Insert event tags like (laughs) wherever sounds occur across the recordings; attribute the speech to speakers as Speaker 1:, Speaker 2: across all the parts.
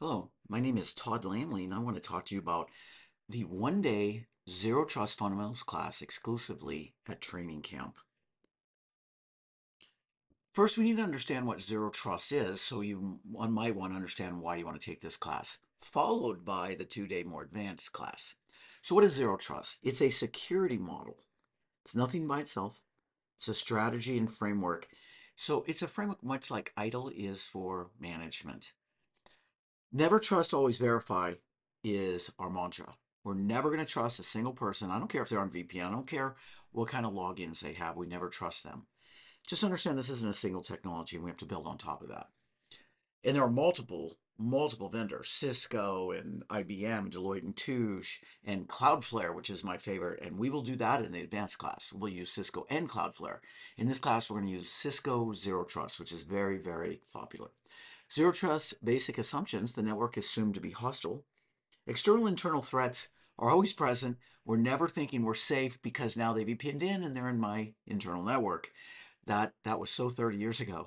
Speaker 1: Hello, my name is Todd Lammle, and I want to talk to you about the one day Zero Trust Fundamentals class exclusively at Training Camp. First, we need to understand what Zero Trust is, so you one might want to understand why you want to take this class, followed by the two day more advanced class. So, what is Zero Trust? It's a security model, it's nothing by itself, it's a strategy and framework. So, it's a framework much like ITIL is for management. Never trust, always verify is our mantra. We're never going to trust a single person. I don't care if they're on VPN. I don't care what kind of logins they have. We never trust them. Just understand this isn't a single technology and we have to build on top of that. And there are multiple, multiple vendors, Cisco and IBM, Deloitte and Touche, and Cloudflare, which is my favorite. And we will do that in the advanced class. We'll use Cisco and Cloudflare. In this class, we're going to use Cisco Zero Trust, which is very, very popular. Zero trust basic assumptions, the network is assumed to be hostile. External internal threats are always present. We're never thinking we're safe because now they've VPN'd in and they're in my internal network. That, that was so 30 years ago.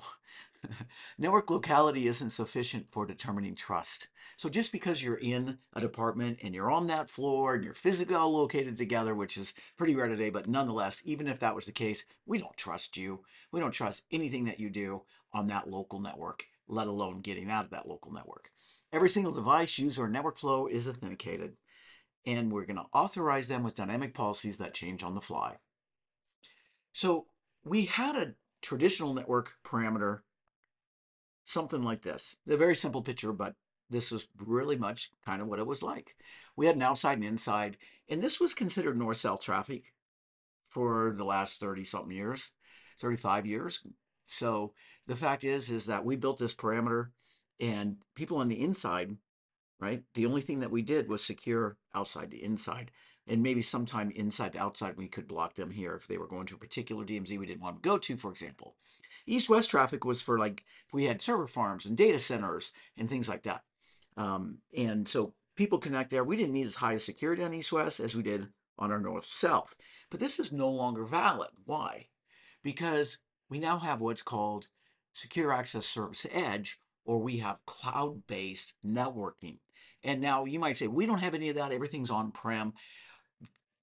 Speaker 1: (laughs) Network locality isn't sufficient for determining trust. So just because you're in a department and you're on that floor and you're physically all located together, which is pretty rare today, but nonetheless, even if that was the case, we don't trust you. We don't trust anything that you do on that local network let alone getting out of that local network. Every single device, user, or network flow is authenticated, and we're going to authorize them with dynamic policies that change on the fly. So we had a traditional network parameter, something like this. A very simple picture, but this was really much kind of what it was like. We had an outside and inside, and this was considered north-south traffic for the last 30 something years, 35 years, so the fact is, is that we built this parameter and people on the inside, right? The only thing that we did was secure outside to inside. And maybe sometime inside to outside, we could block them here if they were going to a particular DMZ we didn't want to go to, for example. East-west traffic was for like, if we had server farms and data centers and things like that. Um, and so people connect there. We didn't need as high a security on east-west as we did on our north-south. But this is no longer valid. Why? Because we now have what's called Secure Access Service Edge, or we have cloud-based networking. And now you might say, we don't have any of that. Everything's on-prem.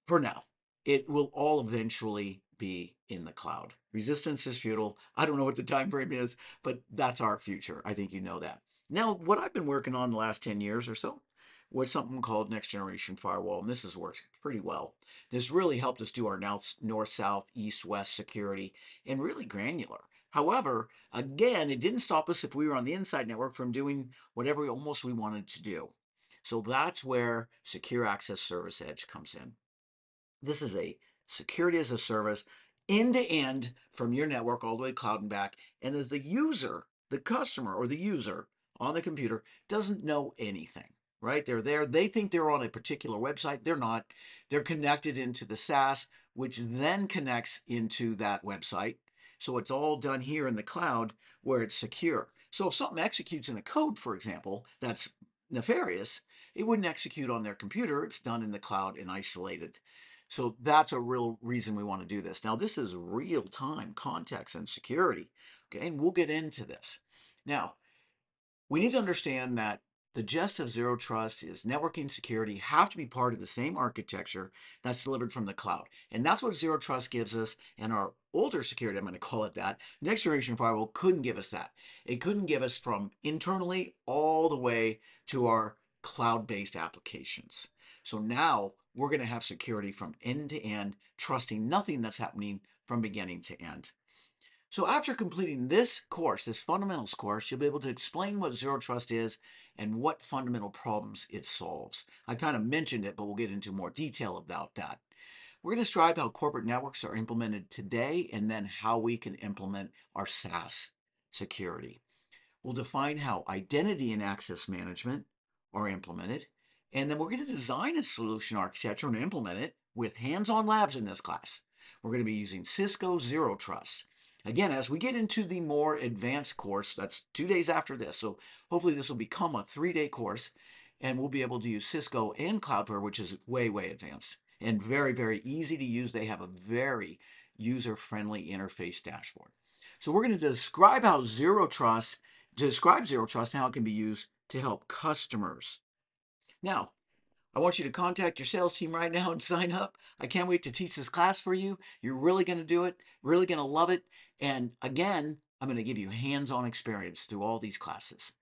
Speaker 1: For now, it will all eventually be in the cloud. Resistance is futile. I don't know what the time frame is, but that's our future. I think you know that. Now, what I've been working on the last 10 years or so was something called Next Generation Firewall, and this has worked pretty well. This really helped us do our north, south, east, west security and really granular. However, again, it didn't stop us if we were on the inside network from doing whatever we, almost we wanted to do. So that's where Secure Access Service Edge comes in. This is a security as a service, end to end from your network all the way cloud and back. And as the user, the customer or the user on the computer doesn't know anything right? They're there. They think they're on a particular website. They're not. They're connected into the SaaS, which then connects into that website. So it's all done here in the cloud where it's secure. So if something executes in a code, for example, that's nefarious, it wouldn't execute on their computer. It's done in the cloud and isolated. So that's a real reason we want to do this. Now, this is real-time context and security, okay? And we'll get into this. Now, we need to understand that the gist of Zero Trust is networking security have to be part of the same architecture that's delivered from the cloud. And that's what Zero Trust gives us and our older security, I'm going to call it that, next generation firewall couldn't give us that. It couldn't give us from internally all the way to our cloud-based applications. So now we're going to have security from end to end, trusting nothing that's happening from beginning to end. So after completing this course, this fundamentals course, you'll be able to explain what Zero Trust is and what fundamental problems it solves. I kind of mentioned it, but we'll get into more detail about that. We're going to describe how corporate networks are implemented today and then how we can implement our SaaS security. We'll define how identity and access management are implemented, and then we're going to design a solution architecture and implement it with hands-on labs in this class. We're going to be using Cisco Zero Trust. Again, as we get into the more advanced course, that's two days after this, so hopefully this will become a three-day course, and we'll be able to use Cisco and Cloudflare, which is way, way advanced and very, very easy to use. They have a very user-friendly interface dashboard. So we're going to describe how Zero Trust, describe Zero Trust and how it can be used to help customers. Now, I want you to contact your sales team right now and sign up. I can't wait to teach this class for you. You're really going to do it, really going to love it. And again, I'm going to give you hands-on experience through all these classes.